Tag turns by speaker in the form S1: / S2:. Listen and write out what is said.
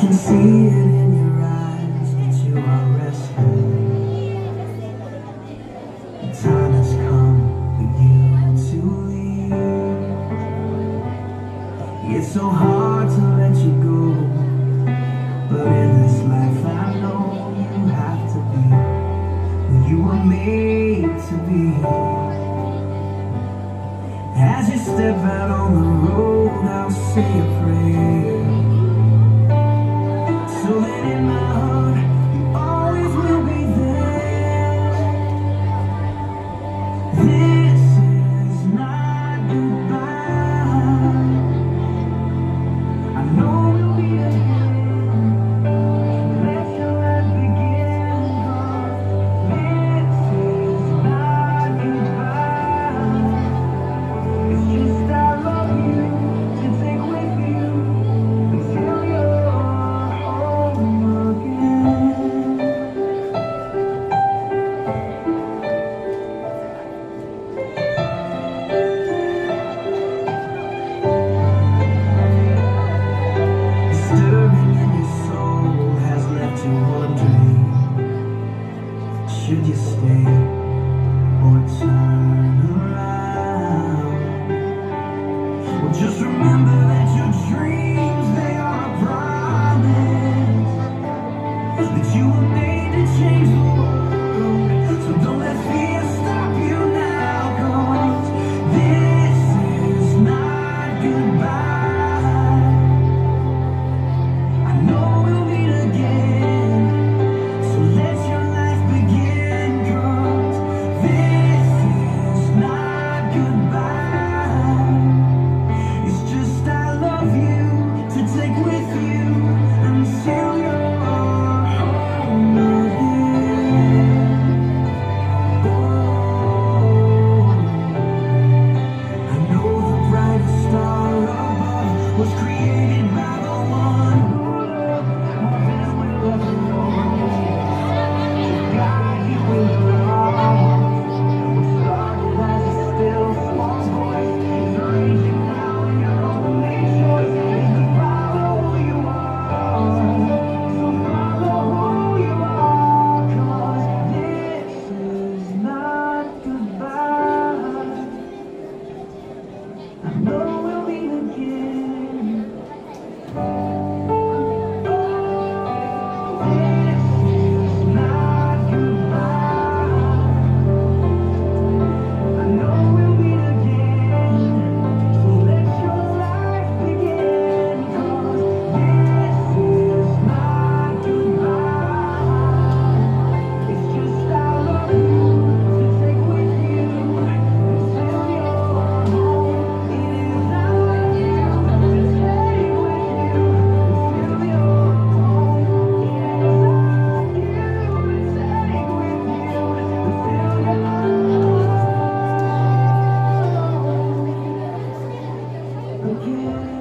S1: can see it in your eyes that you are restless. The time has come for you to leave. It's so hard to let you go, but in this life I know you have to be who you were made to be. As you step out on the road, I'll say a prayer. Just again.